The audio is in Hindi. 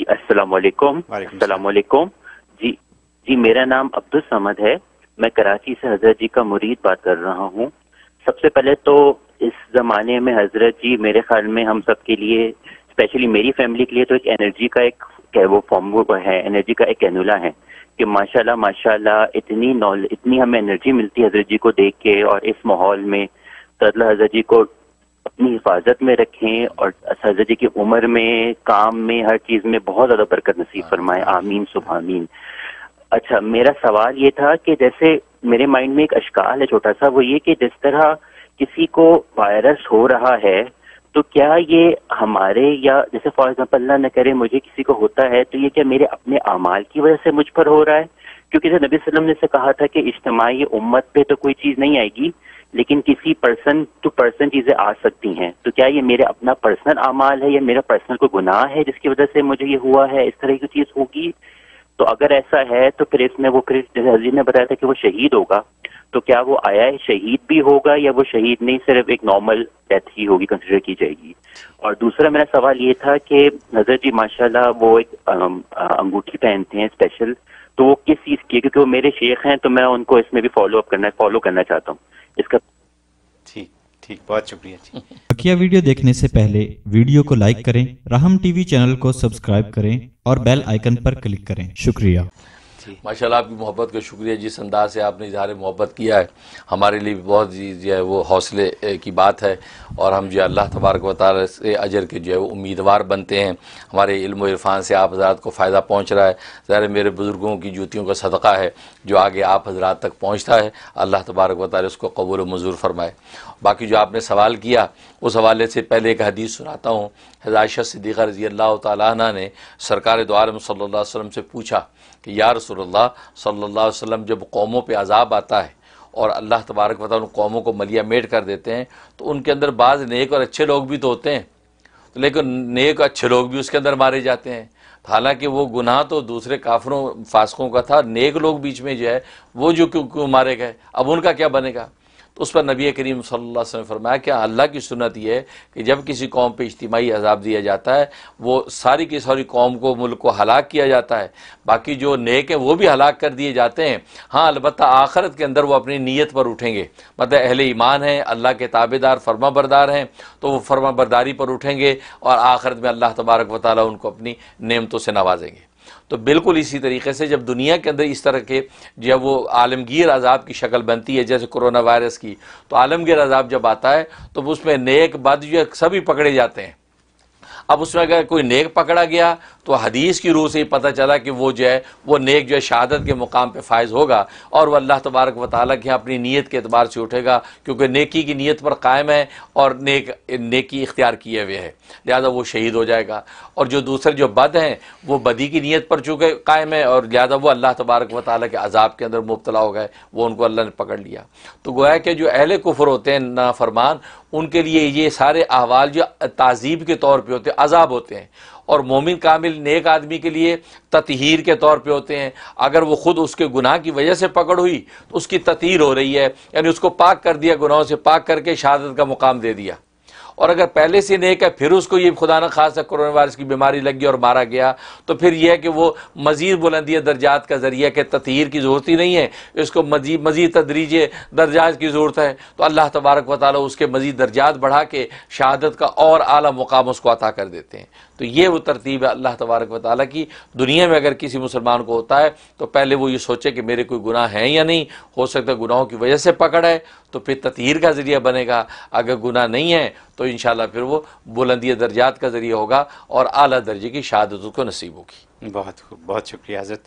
जी अस्सलाम वालेकुम वालेकुम अस्सलाम वालेकुम जी जी मेरा नाम अब्दुल समद है। मैं कराची से हज़रत जी का मुरीद बात कर रहा हूँ। सबसे पहले तो इस जमाने में हज़रत जी मेरे ख्याल में हम सब के लिए स्पेशली मेरी फैमिली के लिए तो एक एनर्जी का एक क्या वो फॉर्म वो है एनर्जी का एक कैनुला है कि माशाल्लाह माशाल्लाह इतनी नॉल इतनी हमें एनर्जी मिलती है हज़रत जी को देख के और इस माहौल में तो अल्लाह हज़रत जी को अपनी हिफाजत में रखें और हज़रत की उम्र में काम में हर चीज़ में बहुत ज़्यादा बरकत नसीब फरमाए। आमीन सुबहामीन अच्छा मेरा सवाल ये था कि जैसे मेरे माइंड में एक अशकाल है छोटा सा वो ये कि जिस तरह किसी को वायरस हो रहा है तो क्या ये हमारे या जैसे फॉर एग्ज़ाम्पल अल्लाह न करे मुझे किसी को होता है तो ये क्या मेरे अपने अमाल की वजह से मुझ पर हो रहा है? क्योंकि जैसे नबी वसल्लम ने से कहा था कि इज्तमाही उम्मत पे तो कोई चीज़ नहीं आएगी लेकिन किसी पर्सन टू पर्सन चीज़ें आ सकती हैं। तो क्या ये मेरे अपना पर्सनल अमाल है या मेरा पर्सनल कोई गुनाह है जिसकी वजह से मुझे ये हुआ है? इस तरह की चीज़ होगी। तो अगर ऐसा है तो फिर इसमें वो फिर हजीर ने बताया था कि वो शहीद होगा। तो क्या वो आया है शहीद भी होगा या वो शहीद नहीं, सिर्फ़ एक नॉर्मल डेथ ही होगी कंसिडर की जाएगी? और दूसरा मेरा सवाल ये था कि नज़र जी, माशाल्लाह वो एक अंगूठी पहनते हैं स्पेशल तो वो किस चीज़ की क्योंकि वो मेरे शेख हैं तो मैं उनको इसमें भी फॉलो अप करना फॉलो करना चाहता हूँ। इसका ठीक बहुत शुक्रिया जी। बकिया वीडियो देखने से पहले वीडियो को लाइक करें, राहम टीवी चैनल को सब्सक्राइब करें और बेल आइकन पर क्लिक करें। शुक्रिया। माशाल्लाह, आपकी मोहब्बत का शुक्रिया। जिस अंदाज से आपने इजहार मोहब्बत किया है, हमारे लिए भी बहुत ही जो है वो हौसले की बात है। और हम जो अल्लाह तबारक व ताला से अजर के जो है वो उम्मीदवार बनते हैं। हमारे इल्म इरफान से आप हजरात को फ़ायदा पहुँच रहा है। ज़ाहिर मेरे बुज़ुर्गों की जूतियों का सदक़ा है, जो आगे आप हजरात तक पहुँचता है। अल्लाह तबारक व ताला उसको कबूल मंजूर फरमाए। बाकी जो आपने सवाल किया, उस हवाले से पहले एक हदीस सुनाता हूँ। हजायशा सिद्दीक़ा रज़ी अल्लाह तआला ने सरकार दो आलम सल्लल्लाहु अलैहि वसल्लम से पूछा कि यार या रसूलुल्लाह सल्लल्लाहु अलैहि जब कौमों पे अजाब आता है और अल्लाह तबारक वताल उन कौमों को मलिया मेट कर देते हैं तो उनके अंदर बाज़ नेक और अच्छे लोग भी तो होते हैं। तो लेकिन नेक अच्छे लोग भी उसके अंदर मारे जाते हैं। हालाँकि वो गुनाह तो दूसरे काफरों, फासकों का था, नेक लोग बीच में जो है, वो जो क्यों क्यों मारे गए? अब उनका क्या बनेगा? उस पर नबी करीम सल्लल्लाहु अलैहि वसल्लम ने फरमाया कि अल्लाह की सुन्नत यह है कि जब किसी कौम पे इज्तिमाही अजाब दिया जाता है, वो सारी की सारी कौम को, मुल्क को हलाक किया जाता है। बाकी जो नेक हैं, वो भी हलाक कर दिए जाते हैं। हाँ अलबत्त आखरत के अंदर वो अपनी नीयत पर उठेंगे। मतलब अहले ईमान हैं, अल्लाह के ताबेदार फर्मा बरदार हैं तो वो फर्मा बरदारी पर उठेंगे और आखरत में अल्लाह तबारक व ताली उनको अपनी नेमतों से नवाजेंगे। तो बिल्कुल इसी तरीके से जब दुनिया के अंदर इस तरह के जब वो आलमगीर अजाब की शक्ल बनती है, जैसे कोरोना वायरस की तो आलमगीर अजाब जब आता है तो उसमें नेक बद सभी पकड़े जाते हैं। अब उसमें अगर कोई नेक पकड़ा गया तो हदीस की रूह से ही पता चला कि वो जो है, वो नेक जो है शहादत के मुकाम पे फायज होगा और वह अल्लाह तबारक व ताली के अपनी नीयत के अतबार से उठेगा, क्योंकि नेकी की नीयत पर कायम है और नेक, नेकी इख्तियार किए हुए है। लिहाजा वो शहीद हो जाएगा। और जो दूसरे जो बद हैं, वो बदी की नीयत पर चूँकि, कायम है और लिहाजा वो अल्लाह तबारक व ताली के अजाब के अंदर मुबतला हो गए, वो उनको अल्लाह ने पकड़ लिया। तो गोया कि जो अहल कुफर होते हैं ना फरमान उनके लिए ये सारे अहवाल जो तहजीब के तौर पर होते अजाब होते हैं। और मोमिन कामिल नेक आदमी के लिए ततहीर के तौर पे होते हैं। अगर वो खुद उसके गुनाह की वजह से पकड़ हुई तो उसकी ततीर हो रही है। यानी उसको पाक कर दिया, गुनाहों से पाक करके शहादत का मुकाम दे दिया। और अगर पहले से नेक है, फिर उसको ये खुदा न खास कोरोना वायरस की बीमारी लग और मारा गया तो फिर यह है कि वो मजीद बुलंदी दर्जात का ज़रिया के ततीर की ज़रूरत ही नहीं है। इसको मजीद मजीद तदरीज दर्जात की ज़रूरत है। तो अल्लाह तबारक व ताली उसके मजीद दर्जात बढ़ा के शहादत का और आला मुकाम उसको अता कर देते हैं। तो ये वो तरतीब है अल्लाह तबारक व ताली की। दुनिया में अगर किसी मुसलमान को होता है तो पहले वो ये सोचे कि मेरे कोई गुनाह हैं या नहीं? हो सकता गुनाहों की वजह से पकड़ है। तो फिर ततीर का ज़रिया बनेगा। अगर गुना नहीं है तो इन फिर वो बुलंदी दर्जात का ज़रिया होगा और अली दर्जे की शहादत को नसीब होगी। बहुत बहुत शुक्रिया हज़रत।